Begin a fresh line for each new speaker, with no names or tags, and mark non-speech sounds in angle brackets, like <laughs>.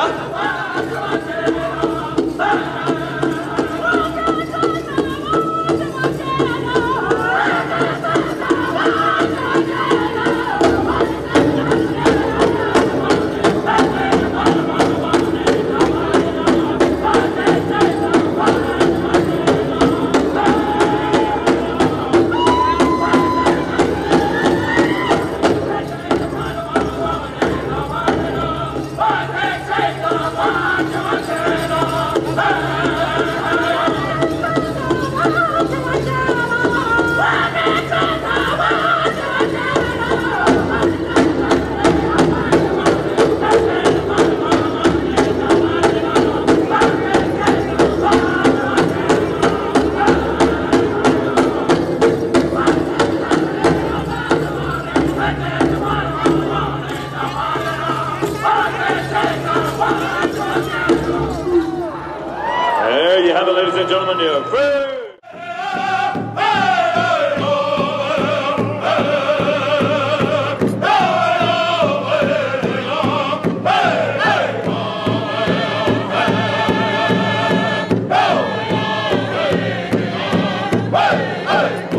Huh? <laughs> and gentlemen, you're free! Hey!